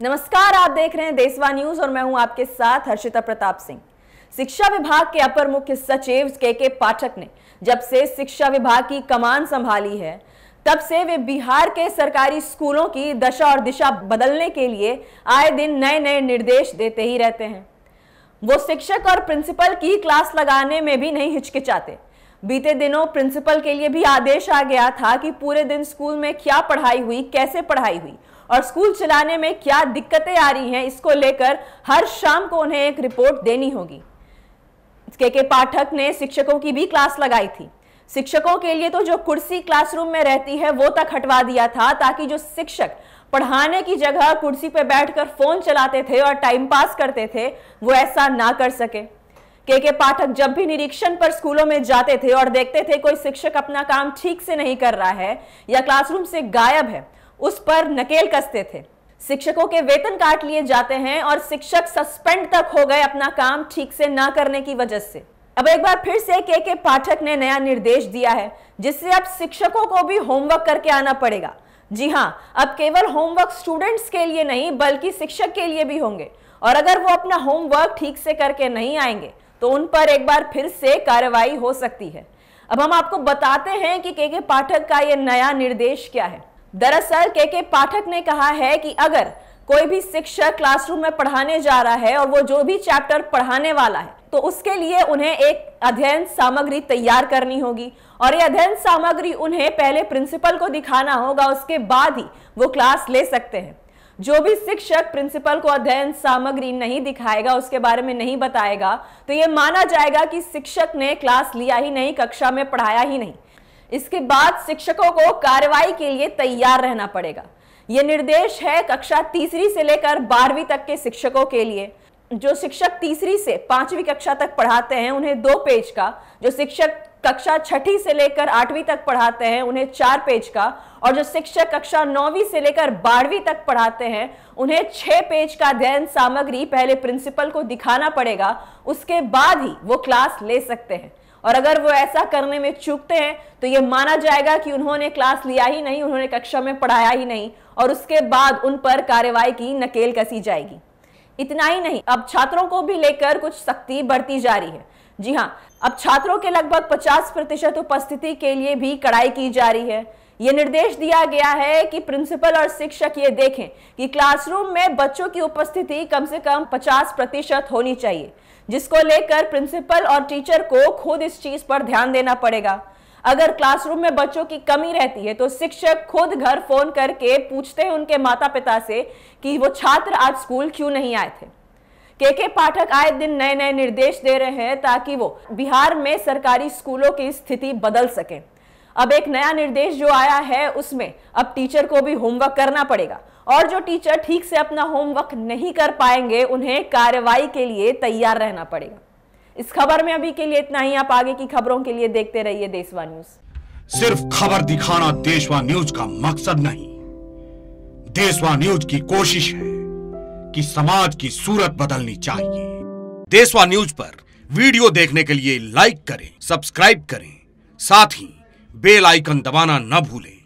नमस्कार, आप देख रहे हैं देशवा न्यूज़ और मैं हूँ आपके साथ हर्षिता प्रताप सिंह। शिक्षा विभाग के अपर मुख्य सचिव के के पाठक ने जब से शिक्षा विभाग की कमान संभाली है, तब से वे बिहार के सरकारी स्कूलों की दशा और दिशा बदलने के लिए आए दिन नए नए निर्देश देते ही रहते हैं। वो शिक्षक और प्रिंसिपल की क्लास लगाने में भी नहीं हिचकिचाते। बीते दिनों प्रिंसिपल के लिए भी आदेश आ गया था कि पूरे दिन स्कूल में क्या पढ़ाई हुई, कैसे पढ़ाई हुई और स्कूल चलाने में क्या दिक्कतें आ रही हैं, इसको लेकर हर शाम को उन्हें एक रिपोर्ट देनी होगी। के के पाठक ने शिक्षकों की भी क्लास लगाई थी। शिक्षकों के लिए तो जो कुर्सी क्लासरूम में रहती है, वो तक हटवा दिया था, ताकि जो शिक्षक पढ़ाने की जगह कुर्सी पर बैठकर फ़ोन चलाते थे और टाइम पास करते थे, वो ऐसा ना कर सके। के के पाठक जब भी निरीक्षण पर स्कूलों में जाते थे और देखते थे कोई शिक्षक अपना काम ठीक से नहीं कर रहा है या क्लासरूम से गायब है उस पर नकेल कसते थे। शिक्षकों के वेतन काट लिए जाते हैं और शिक्षक सस्पेंड तक हो गए अपना काम ठीक से ना करने की वजह से। अब एक बार फिर से के के पाठक ने नया निर्देश दिया है, जिससे अब शिक्षकों को भी होमवर्क करके आना पड़ेगा। जी हाँ अब केवल होमवर्क स्टूडेंट्स के लिए नहीं, बल्कि शिक्षक के लिए भी होंगे। और अगर वो अपना होमवर्क ठीक से करके नहीं आएँगे तो उन पर एक बार फिर से कार्रवाई हो सकती है। अब हम आपको बताते हैं कि के के पाठक का यह नया निर्देश क्या है। दरअसल के के पाठक ने कहा है कि अगर कोई भी शिक्षक क्लासरूम में पढ़ाने जा रहा है और वो जो भी चैप्टर पढ़ाने वाला है तो उसके लिए उन्हें एक अध्ययन सामग्री तैयार करनी होगी। और ये अध्ययन सामग्री उन्हें पहले प्रिंसिपल को दिखाना होगा, उसके बाद ही वो क्लास ले सकते हैं। जो भी शिक्षक प्रिंसिपल को अध्ययन सामग्री नहीं दिखाएगा, उसके बारे में नहीं बताएगा तो ये माना जाएगा कि शिक्षक ने क्लास लिया ही नहीं, कक्षा में पढ़ाया ही नहीं। इसके बाद शिक्षकों को कार्रवाई के लिए तैयार रहना पड़ेगा। ये निर्देश है कक्षा तीसरी से लेकर बारहवीं तक के शिक्षकों के लिए। जो शिक्षक तीसरी से पांचवी कक्षा तक पढ़ाते हैं, उन्हें दो पेज का। जो शिक्षक कक्षा छठी से लेकर आठवीं तक पढ़ाते हैं, उन्हें चार पेज का। और जो शिक्षक कक्षा नौवीं से लेकर बारहवीं तक पढ़ाते हैं, उन्हें छह पेज का अध्ययन सामग्री पहले प्रिंसिपल को दिखाना पड़ेगा। उसके बाद ही वो क्लास ले सकते हैं। और अगर वो ऐसा करने में चूकते हैं तो ये माना जाएगा कि उन्होंने क्लास लिया ही नहीं, उन्होंने कक्षा में पढ़ाया ही नहीं, और उसके बाद उन पर कार्रवाई की, नकेल कसी जाएगी। इतना ही नहीं, अब छात्रों को भी लेकर कुछ सख्ती बढ़ती जा रही है। जी हाँ अब छात्रों के लगभग 50 प्रतिशत उपस्थिति के लिए भी कड़ाई की जा रही है। ये निर्देश दिया गया है कि प्रिंसिपल और शिक्षक ये देखें कि क्लासरूम में बच्चों की उपस्थिति कम से कम 50 प्रतिशत होनी चाहिए, जिसको लेकर प्रिंसिपल और टीचर को खुद इस चीज़ पर ध्यान देना पड़ेगा। अगर क्लासरूम में बच्चों की कमी रहती है तो शिक्षक खुद घर फ़ोन करके पूछते हैं उनके माता पिता से कि वो छात्र आज स्कूल क्यों नहीं आए थे। के के पाठक आए दिन नए नए निर्देश दे रहे हैं ताकि वो बिहार में सरकारी स्कूलों की स्थिति बदल सके। अब एक नया निर्देश जो आया है, उसमें अब टीचर को भी होमवर्क करना पड़ेगा। और जो टीचर ठीक से अपना होमवर्क नहीं कर पाएँगे, उन्हें कार्रवाई के लिए तैयार रहना पड़ेगा। इस खबर में अभी के लिए इतना ही। आप आगे की खबरों के लिए देखते रहिए देशवा न्यूज़। सिर्फ़ खबर दिखाना देशवा न्यूज़ का मकसद नहीं। देशवा न्यूज़ की कोशिश है। कि समाज की सूरत बदलनी चाहिए। देशवा न्यूज़ पर वीडियो देखने के लिए लाइक करें, सब्सक्राइब करें। साथ ही बेल आइकन दबाना न भूलें।